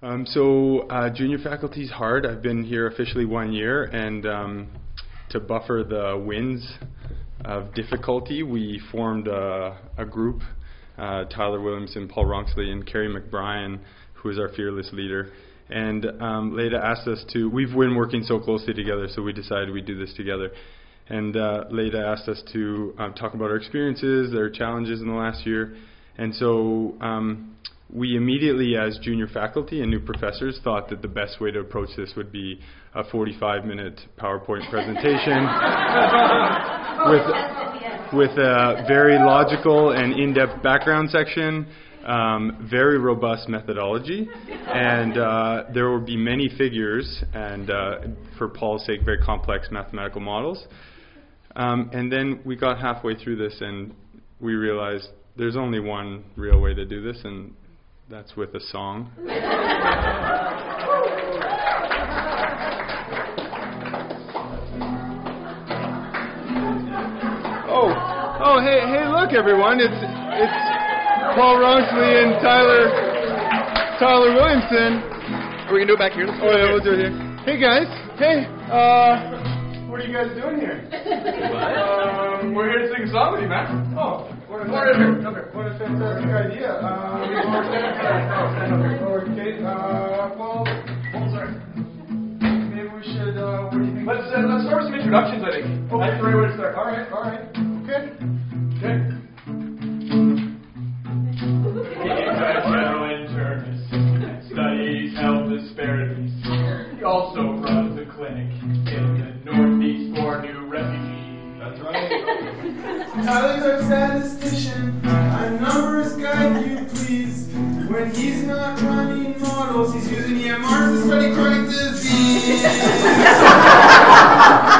Um, so uh, junior faculty is hard. I've been here officially one year, and um, to buffer the winds of difficulty, we formed a, a group. Uh, Tyler Williamson, Paul Ronksley, and Kerry McBrien, who is our fearless leader. And um, Leda asked us to. We've been working so closely together, so we decided we'd do this together. And uh, Leda asked us to um, talk about our experiences, their challenges in the last year. And so um, we immediately, as junior faculty and new professors, thought that the best way to approach this would be a 45 minute PowerPoint presentation with, with a very logical and in depth background section. Um, very robust methodology, and uh, there will be many figures, and uh, for Paul's sake, very complex mathematical models. Um, and then we got halfway through this, and we realized there's only one real way to do this, and that's with a song. oh, oh, hey, hey, look, everyone! It's it's Paul Ronksley and Tyler Tyler Williamson. Are we gonna do it back here? oh yeah, we'll do it here. Hey guys, hey, uh, what are you guys doing here? um, we're here to sing a song with you, man. Oh. What a, fantastic idea. Um, okay, uh, oh. Maybe we should, uh? Let's, uh, start with some introductions, I think. Oh, to start. All right, all right. Studies health disparities. He also runs a clinic in our statistician, a numbers guy, you please. When he's not running models, he's using EMRs to study chronic disease.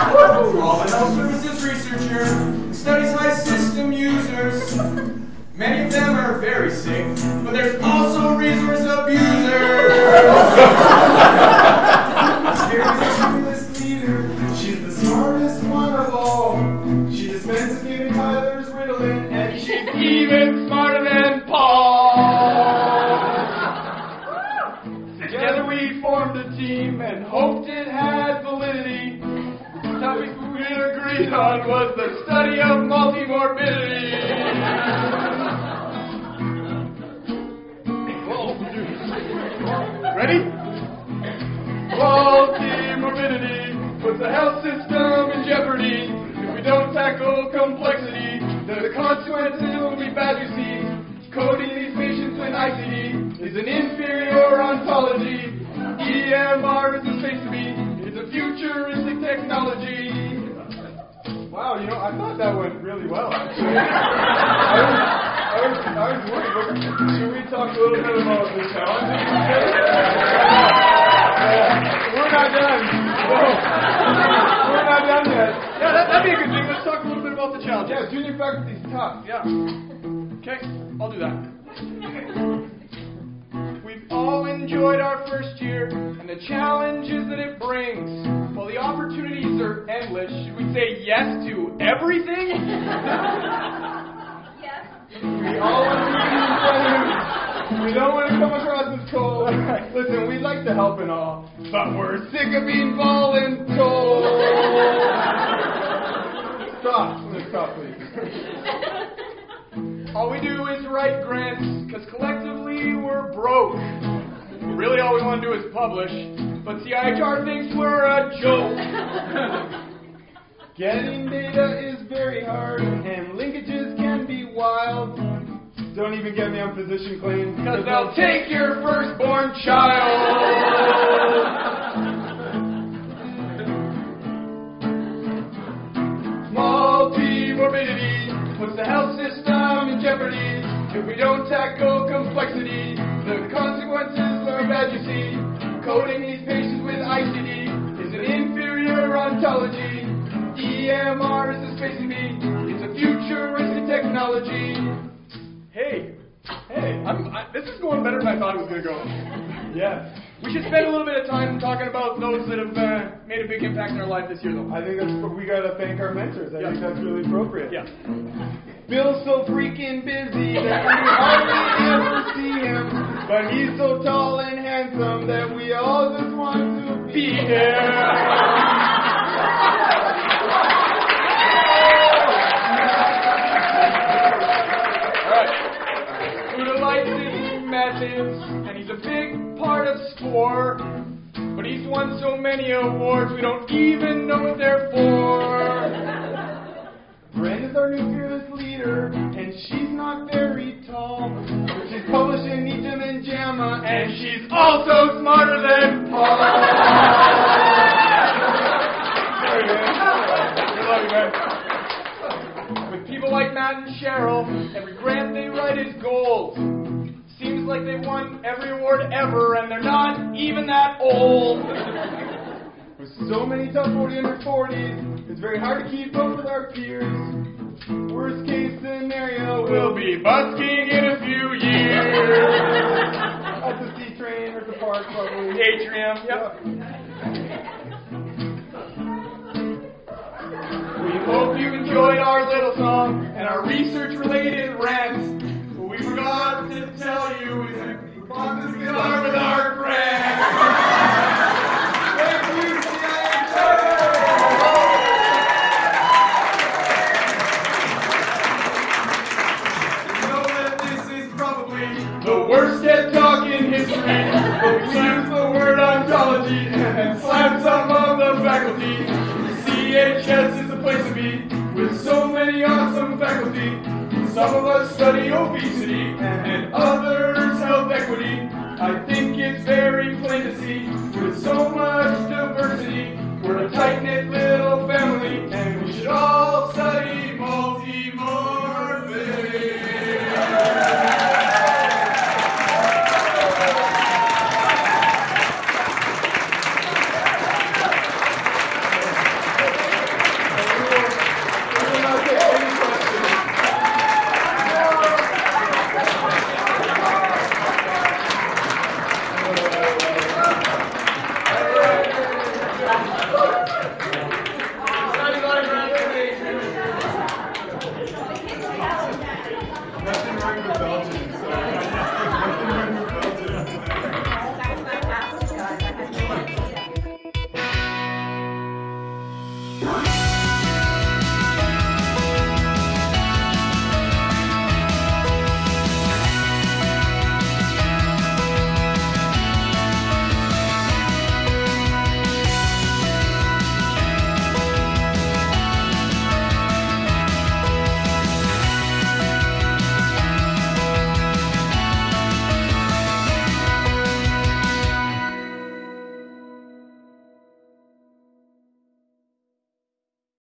and hoped it had validity. The topic we agreed on was the study of multimorbidity. Ready? Multi-morbidity puts the health system in jeopardy. If we don't tackle complexity, then the consequences will be bad, you see. Coding these patients with ICD is an inferior ontology. EMR is a space to be. It's a futuristic technology. Wow, you know, I thought that went really well, actually. I was, I was, I was worried, should we talk a little bit about the challenges? Uh, we're not done. No. We're not done yet. Yeah, that, that'd be a good thing. Let's talk a little bit about the challenges. Yeah, junior faculty's tough. Yeah. Okay, I'll do that. We've all enjoyed our first year and the challenges that it brings. While the opportunities are endless, should we say yes to everything? yes. We all want to be. We don't want to come across as cold. Listen, we'd like to help and all, but we're sick of being voluntold. Stop. Stop, please. All we do is write grants, because collectively we're broke. Really, all we want to do is publish, but CIHR thinks we're a joke. Getting data is very hard, and linkages can be wild. Don't even get me on physician claims. Because they'll take your firstborn child. If we don't tackle complexity, the consequences are bad, you see. Coding these patients with ICD is an inferior ontology. EMR is a space to. It's a futuristic technology. Hey, hey, I, this is going better than I thought it was going to go. Yes. We should spend a little bit of time talking about those that have uh, made a big impact in our life this year, though. I think that's we gotta thank our mentors. I Yeah. think that's really appropriate. Yeah. Bill's so freaking busy that we hardly ever see him. But he's so tall and handsome that we all just want to be here. So many awards, we don't even know what they're for. Brenda's our new fearless leader, and she's not very tall. But she's published in Nietzsche and JAMA, and she's also smarter than Paul. With people like Matt and Cheryl, every grant they write is gold. Like they've won every award ever, and they're not even that old. With so many tough 40 under 40s, it's very hard to keep up with our peers. Worst case scenario, we'll be busking in a few years. At the C train or the park, probably. Atrium, yep. We hope you enjoyed our little song and our research related rant. Our friends. Thank you, You know that this is probably the worst TED talk in history, we used the word ontology and slapped some of the faculty. CHS is the place to be with so many awesome faculty. Some of us study obesity and others